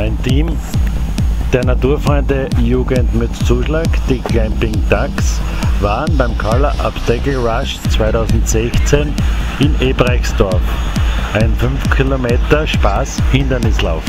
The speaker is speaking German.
Ein Team der Naturfreunde Jugend mit Zuschlag, die Clamping Ducks, waren beim Color Obstacle Rush 2016 in Ebrechtsdorf. Ein 5 Kilometer Spaß-Hindernislauf.